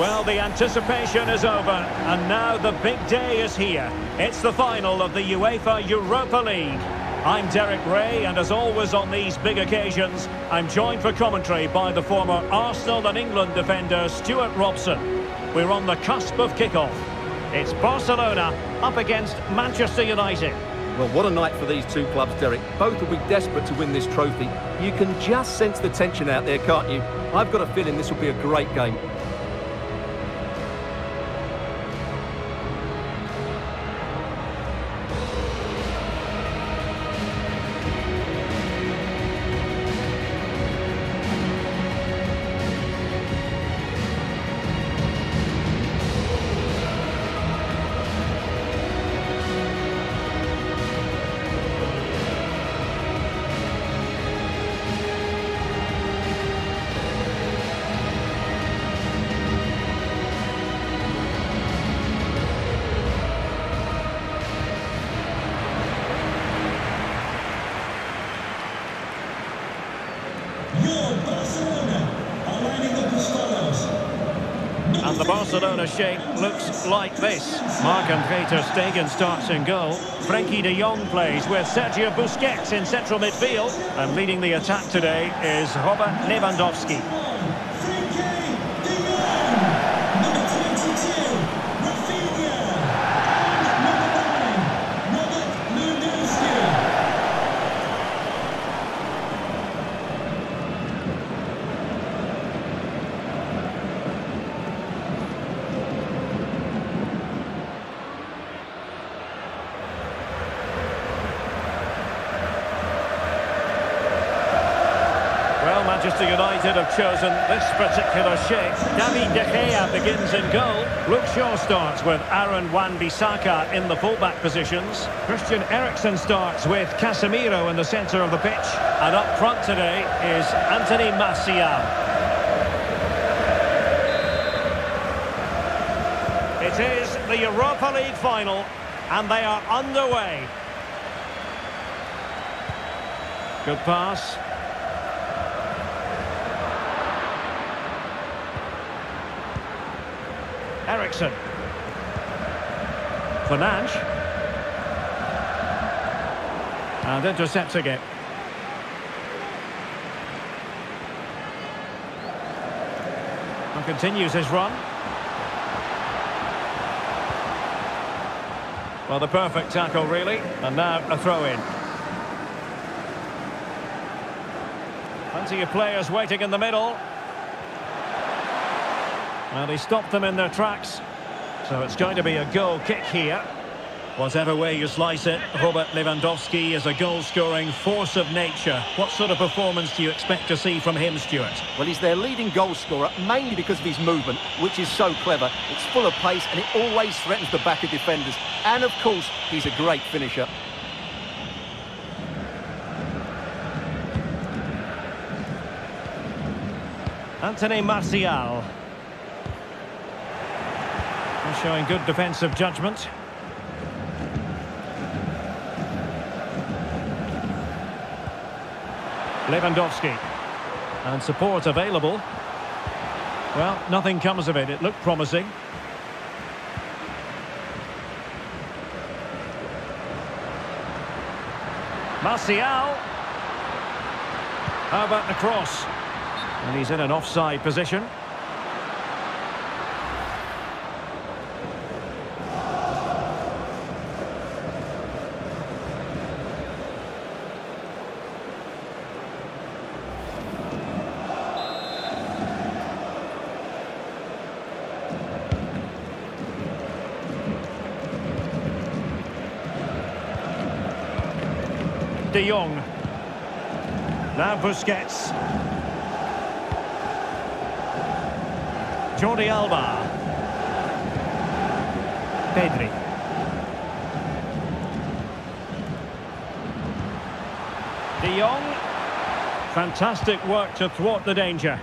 Well, the anticipation is over, and now the big day is here. It's the final of the UEFA Europa League. I'm Derek Ray, and as always on these big occasions, I'm joined for commentary by the former Arsenal and England defender Stewart Robson. We're on the cusp of kickoff. It's Barcelona up against Manchester United. Well, what a night for these two clubs, Derek. Both will be desperate to win this trophy. You can just sense the tension out there, can't you? I've got a feeling this will be a great game. Barcelona shape looks like this. Marc-Andre ter Stegen starts in goal. Frenkie de Jong plays with Sergio Busquets in central midfield. And leading the attack today is Robert Lewandowski. Well, Manchester United have chosen this particular shape. David De Gea begins in goal. Luke Shaw starts with Aaron Wan-Bissaka in the fullback positions. Christian Eriksen starts with Casemiro in the centre of the pitch. And up front today is Anthony Martial. It is the Europa League final, and they are underway. Good pass. Eriksen. Fernandes. And intercepting again. And continues his run. Well, the perfect tackle, really. And now a throw-in. Plenty of players waiting in the middle. Well, he stopped them in their tracks. So it's going to be a goal kick here. Whatever way you slice it, Robert Lewandowski is a goal-scoring force of nature. What sort of performance do you expect to see from him, Stuart? Well, he's their leading goal scorer, mainly because of his movement, which is so clever. It's full of pace, and it always threatens the back of defenders. And, of course, he's a great finisher. Anthony Martial. Showing good defensive judgment. Lewandowski. And support available. Well, nothing comes of it. It looked promising. Martial. How about the cross? And he's in an offside position. De Jong. Now Busquets. Jordi Alba. Pedri. De Jong. Fantastic work to thwart the danger.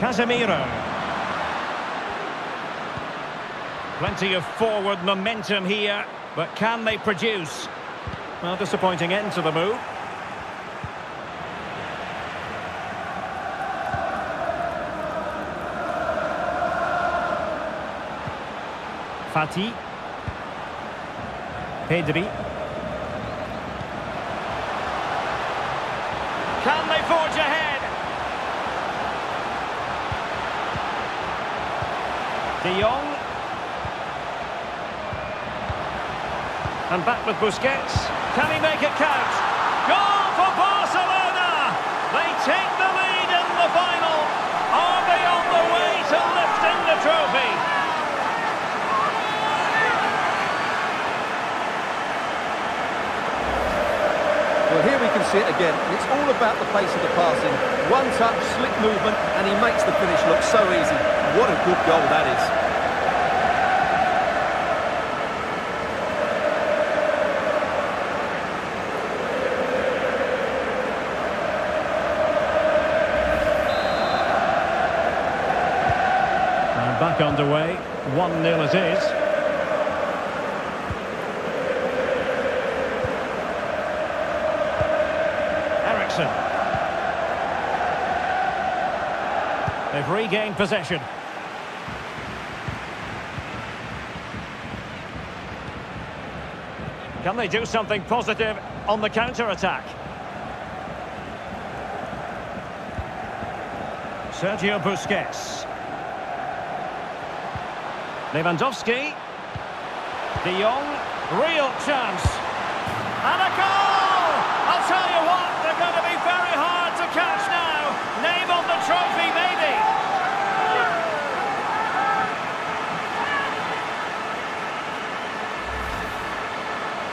Casemiro. Plenty of forward momentum here, but can they produce? Well, disappointing end to the move. Fati, Pedri. Can they forge ahead? De Jong. And back with Busquets. Can he make it count? Goal for Barcelona! They take the lead in the final. Are they on the way to lifting the trophy? Well, here we can see it again. It's all about the pace of the passing. One touch, slick movement, and he makes the finish look so easy. What a good goal that is. And underway. 1-0 it is. Eriksen. They've regained possession. Can they do something positive on the counter-attack? Sergio Busquets. Lewandowski. De Jong. Real chance. And a goal! I'll tell you what, they're going to be very hard to catch now. Name on the trophy, maybe.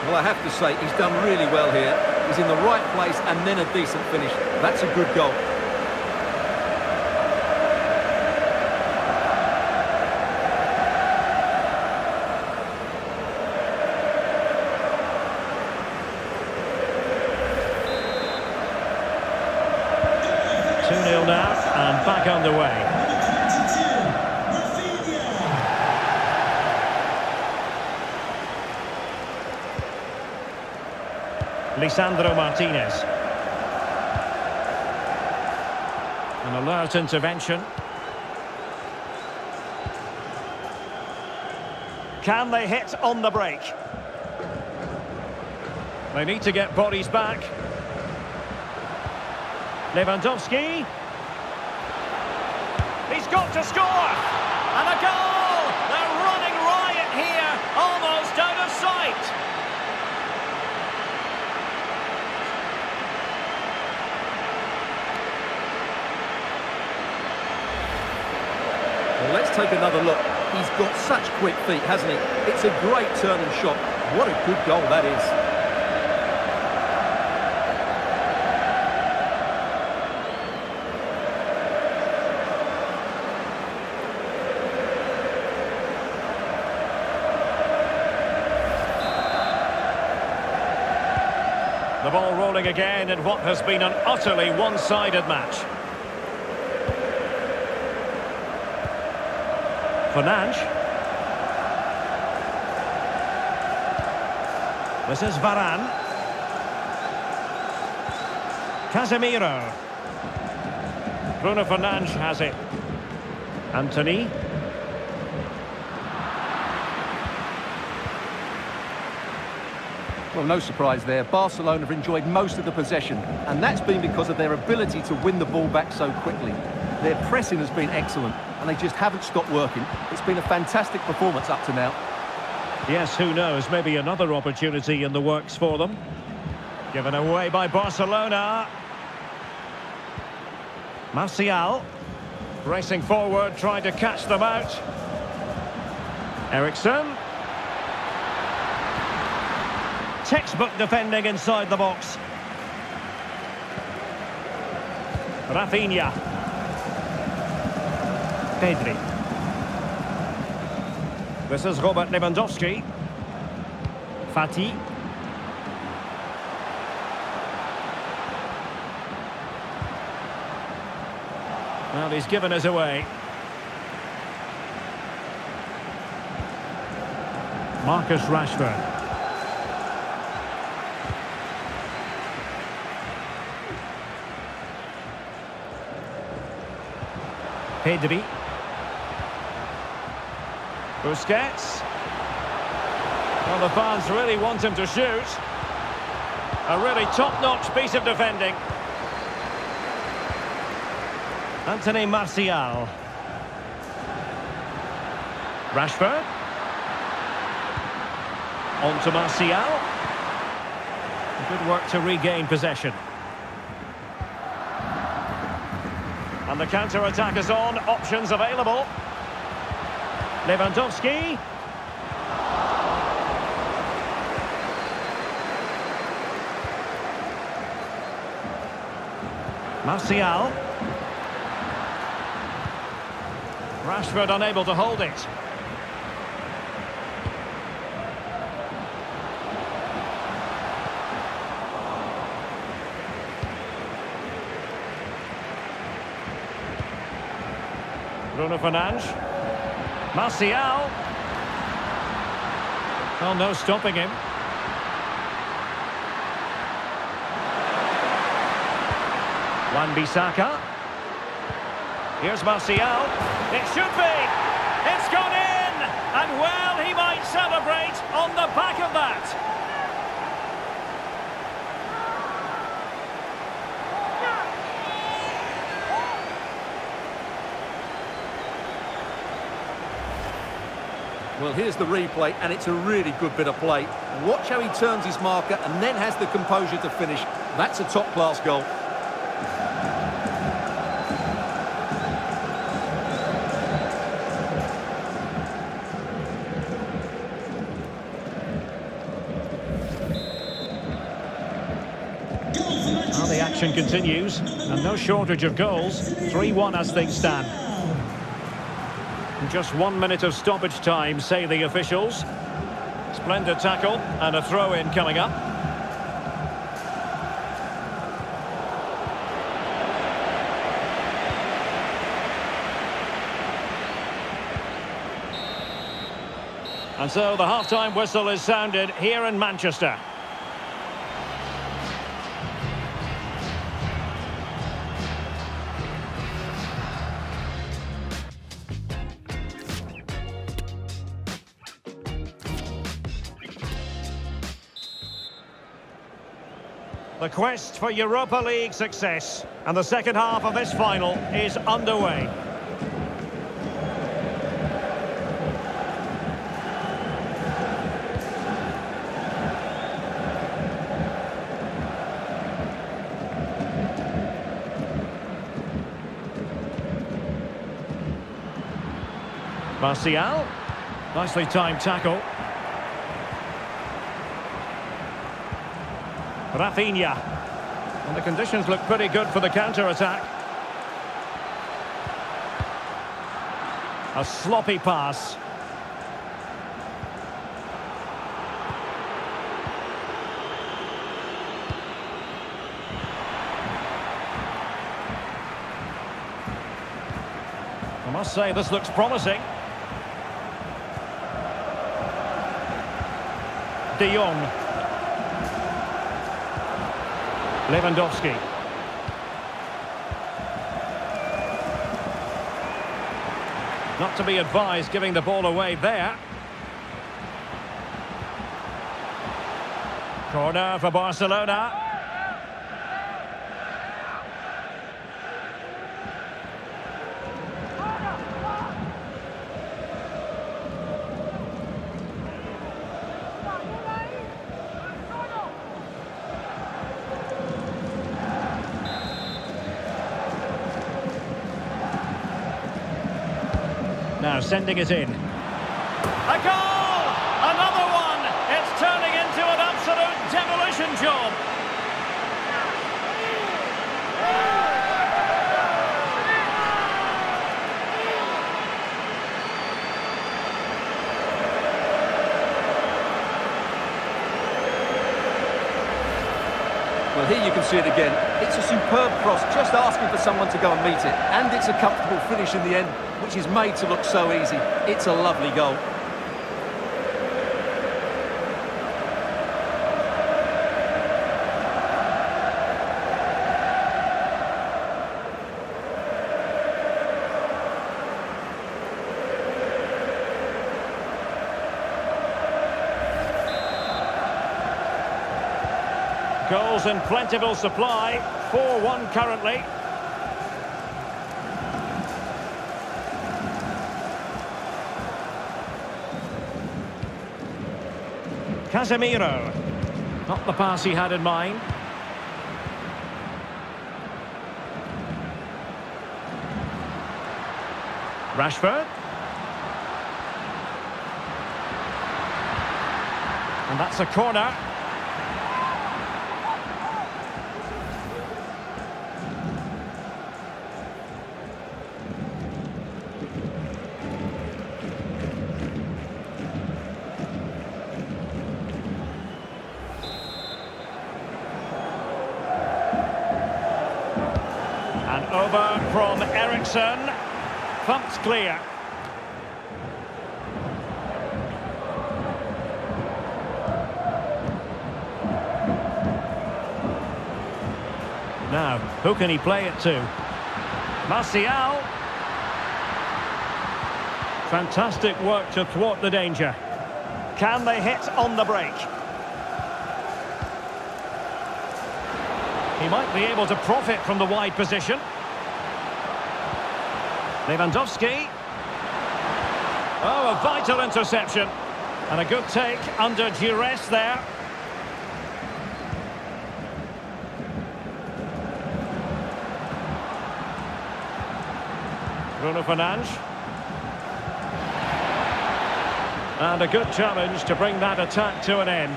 Well, I have to say, he's done really well here. He's in the right place and then a decent finish. That's a good goal. Two 0 now, and back underway. Lisandro Martinez. An alert intervention. Can they hit on the break? They need to get bodies back. Lewandowski. Got to score! And a goal! They're running riot here, almost out of sight. Well, let's take another look. He's got such quick feet, hasn't he? It's a great turn and shot. What a good goal that is. The rolling again in what has been an utterly one-sided match. Fernandes. This is Varane. Casemiro. Bruno Fernandes has it. Anthony. Well, no surprise there. Barcelona have enjoyed most of the possession, and that's been because of their ability to win the ball back so quickly. Their pressing has been excellent, and they just haven't stopped working. It's been a fantastic performance up to now. Yes, who knows? Maybe another opportunity in the works for them. Given away by Barcelona. Martial. Racing forward, trying to catch them out. Eriksen. Textbook defending inside the box. Rafinha. Pedri. This is Robert Lewandowski. Fati. Well, he's given us away. Marcus Rashford. Pedri. Busquets. Well, the fans really want him to shoot. A really top-notch piece of defending. Anthony Martial. Rashford. On to Martial. Good work to regain possession. And the counter-attack is on. Options available. Lewandowski. Martial. Rashford unable to hold it. Bruno Fernandes. Martial. Well, no stopping him. Wan-Bissaka. Here's Martial. It should be. It's gone in. And well, he might celebrate on the back of that. Well, here's the replay, and it's a really good bit of play. Watch how he turns his marker and then has the composure to finish. That's a top-class goal. Well, the action continues, and no shortage of goals. 3-1 as things stand. Just one minute of stoppage time, say the officials. Splendid tackle and a throw-in coming up. And so the half-time whistle is sounded here in Manchester. The quest for Europa League success and the second half of this final is underway. Martial, nicely timed tackle. Rafinha. And the conditions look pretty good for the counter-attack. A sloppy pass. I must say, this looks promising. De Jong. Lewandowski. Not to be advised giving the ball away there. Corner for Barcelona. Now sending it in. A goal! Another one! It's turning into an absolute demolition job. Well, here you can see it again. It's a superb cross, just asking for someone to go and meet it. And it's a comfortable finish in the end, which is made to look so easy. It's a lovely goal. Goals in plentiful supply. 4-1 currently. Casemiro. Not the pass he had in mind. Rashford. And that's a corner. Thumped clear. Now, who can he play it to? Martial. Fantastic work to thwart the danger. Can they hit on the break? He might be able to profit from the wide position. Lewandowski. Oh, a vital interception. And a good take under duress there. Bruno Fernandes. And a good challenge to bring that attack to an end.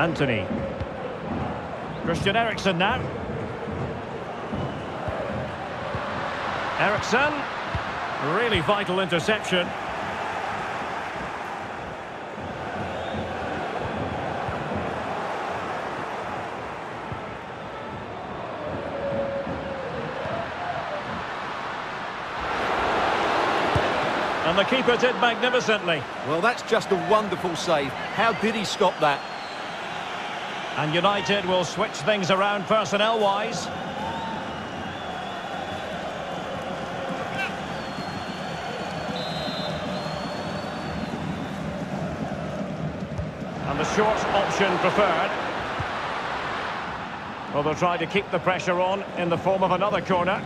Anthony. Christian Eriksen now. Eriksen. Really vital interception. And the keeper did magnificently. Well, that's just a wonderful save. How did he stop that? And United will switch things around personnel-wise. And the short option preferred. Well, they'll try to keep the pressure on in the form of another corner.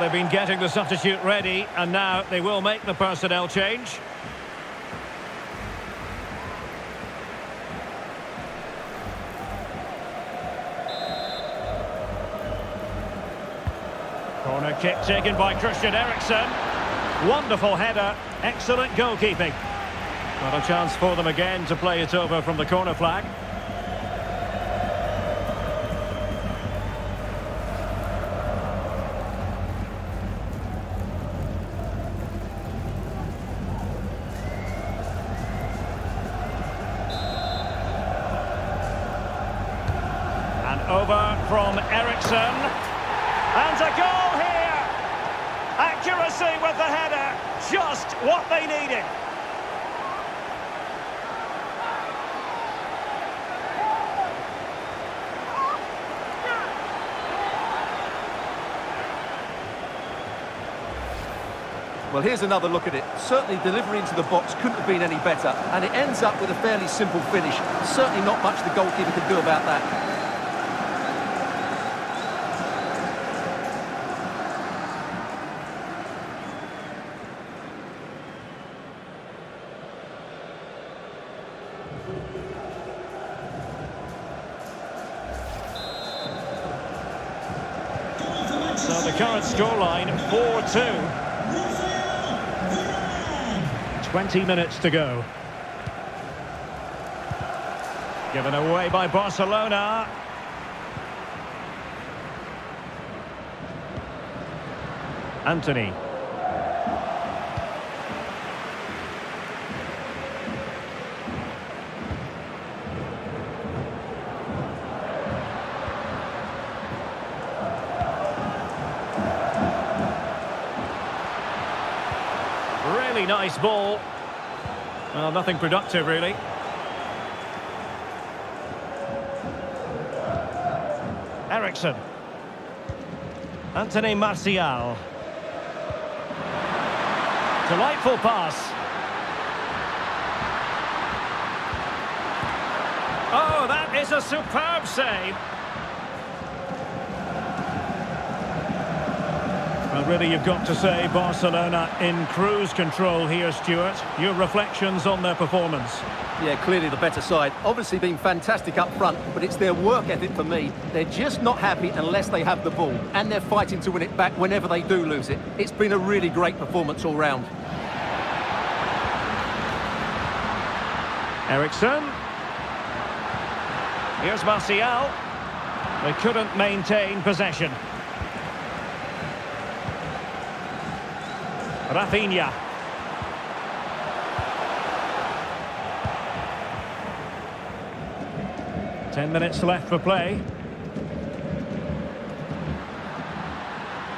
They've been getting the substitute ready, and now they will make the personnel change. Corner kick taken by Christian Eriksen. Wonderful header, excellent goalkeeping. Not a chance for them again to play it over from the corner flag. And over from Eriksen. And a goal here! Accuracy with the header, just what they needed. Well, here's another look at it. Certainly delivery into the box couldn't have been any better. And it ends up with a fairly simple finish. Certainly not much the goalkeeper can do about that. So the current scoreline, 4-2. 20 minutes to go. Given away by Barcelona. Anthony. Really nice ball. Well, nothing productive, really. Eriksen. Anthony Martial. Delightful pass. Oh, that is a superb save. Well, really, you've got to say Barcelona in cruise control here, Stuart. Your reflections on their performance. Yeah, clearly the better side. Obviously been fantastic up front, but it's their work ethic for me. They're just not happy unless they have the ball, and they're fighting to win it back whenever they do lose it. It's been a really great performance all round. Eriksen. Here's Martial. They couldn't maintain possession. Rafinha. Ten minutes left for play.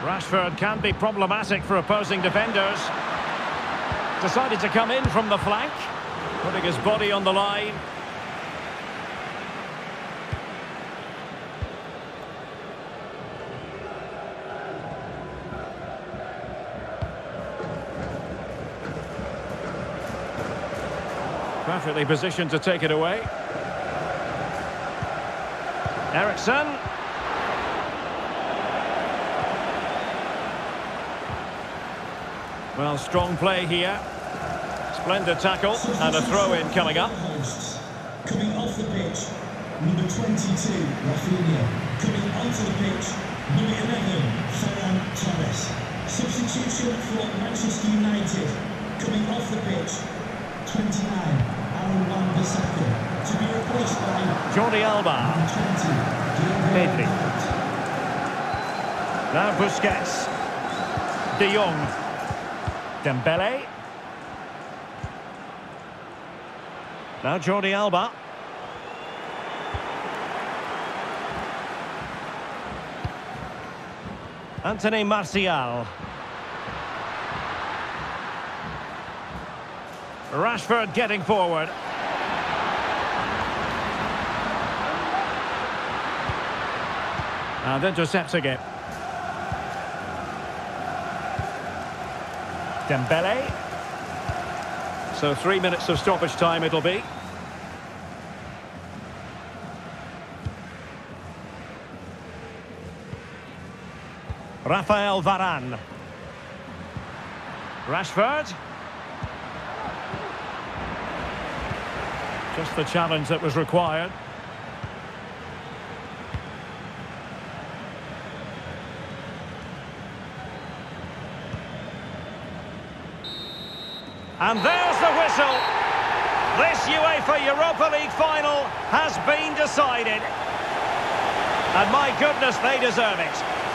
Rashford can be problematic for opposing defenders. Decided to come in from the flank, putting his body on the line. Perfectly positioned to take it away. Eriksen. Well, strong play here. Splendid tackle and a throw-in coming up. Coming off the pitch, number 22, Rafinha. Coming onto the pitch, number 11, Ferran Torres. Substitution for Manchester United. Coming off the pitch, 29, Jordi Alba. number 20, Pedri. Now Busquets. De Jong. Dembele. Now Jordi Alba. Anthony Martial. Rashford getting forward. And intercepting it. Dembele. So three minutes of stoppage time it'll be. Rafael Varane. Rashford. Just the challenge that was required. And there's the whistle. This UEFA Europa League final has been decided. And my goodness, they deserve it.